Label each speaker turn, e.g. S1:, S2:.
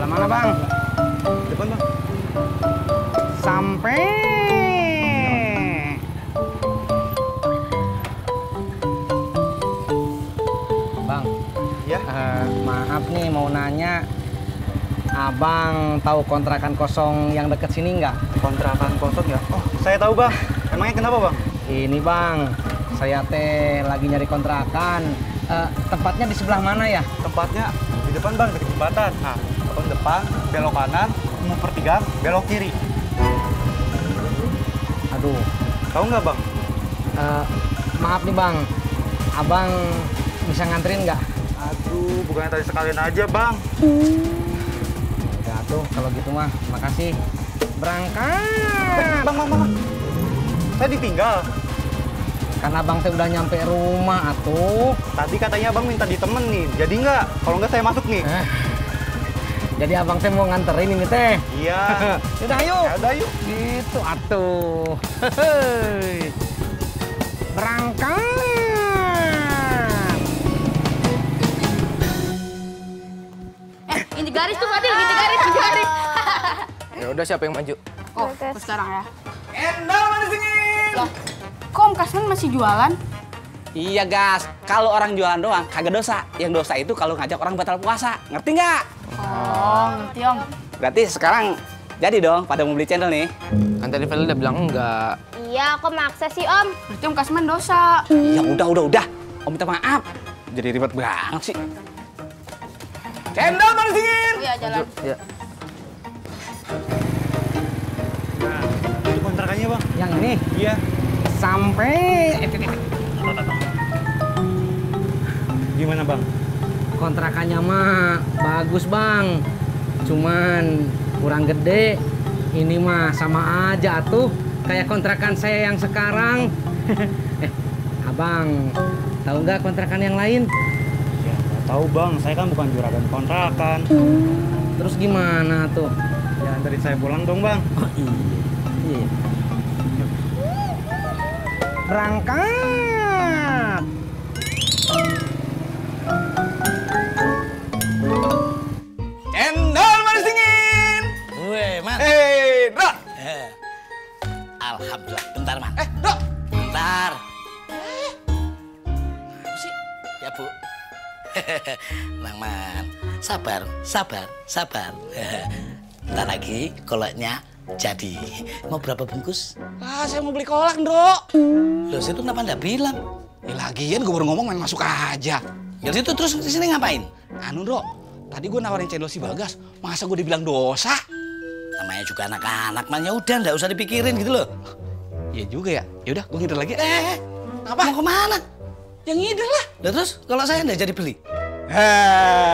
S1: Sebelah mana, Bang?
S2: Depan bang.
S1: Sampai. Bang,
S2: Ya.
S1: eh, maaf nih mau nanya. Abang tahu kontrakan kosong yang deket sini nggak?
S2: Kontrakan kosong ya. Oh, saya tahu bang. Emangnya kenapa bang?
S1: Ini bang, saya teh lagi nyari kontrakan. Eh, tempatnya di sebelah mana ya?
S2: Tempatnya di depan bang, dekat jembatan. Nah, depan depan, belok kanan, mau pertigaan, belok kiri.
S1: Aduh,
S2: Tahu nggak bang?
S1: eh, maaf nih bang, abang bisa nganterin nggak?
S2: Aduh, bukannya tadi sekalian aja bang.
S1: Ya tuh, kalau gitu mah, makasih. Berangkat.
S2: bang, bang, bang. Saya ditinggal.
S1: Karena abang teh udah nyampe rumah atuh.
S2: Tadi katanya bang minta ditemenin. Jadi nggak? Kalau nggak saya masuk nih.
S1: Eh, Jadi abang teh mau nganterin ini teh.
S2: Iya.
S1: Udah ayo.
S2: Ya udah yuk.
S1: Gitu atuh. Berangkat.
S3: Eh, inti garis tuh Fadil, inti garis, inti garis.
S4: Ya udah siapa yang maju?
S3: Oh, aku sekarang ya.
S2: Endal mana sini?
S3: Loh, kok Om Kasman masih jualan?
S5: Iya gas, kalau orang jualan doang kagak dosa. Yang dosa itu kalau ngajak orang batal puasa. Ngerti nggak?
S3: Oh, ngerti Om.
S5: Berarti sekarang jadi dong pada mau beli channel nih.
S4: Kan tadi Feli udah bilang enggak.
S6: Iya, kok maksa sih Om?
S3: Berarti Om Kasman dosa.
S5: Ya udah udah udah. Om minta maaf. Jadi ribet banget sih. Cendol mana sini?
S3: Oh iya, jalan.
S4: Ya.
S2: Nah, itu kontrakannya bang.
S1: Yang ini
S2: Iya.
S1: sampai
S2: Gimana bang?
S1: kontrakannya mah bagus bang. Cuman kurang gede. Ini mah sama aja tuh kayak kontrakan saya yang sekarang. eh, abang, tahu nggak kontrakan yang lain?
S2: Ya tahu bang. Saya kan bukan juragan kontrakan.
S1: Terus gimana tuh?
S2: Ya dari saya pulang dong bang.
S1: Oh iya. Berangkat.
S7: Alhamdulillah. Bentar, man.
S5: Eh, Dro.
S7: Bentar. Apa sih? Ya, Bu. Nang, man. Sabar, sabar, sabar. Bentar lagi kolaknya jadi. Mau berapa bungkus?
S5: Ah, saya mau beli kolak, Dro.
S7: Loh, situ kenapa nggak bilang?
S5: Ya lagian gue baru ngomong main masuk aja.
S7: Dari situ terus di sini ngapain?
S5: Anu, Dro. Tadi gue nawarin cendol si Bagas. Masa gue dibilang dosa?
S7: Namanya juga anak-anak, man. Ya udah, nggak usah dipikirin gitu loh.
S5: Iya juga ya. Ya udah, gue ngider lagi.
S7: Eh, apa? Mau ke mana?
S5: Yang ngider lah.
S7: Lah terus kalau saya nggak jadi beli?
S5: Eh.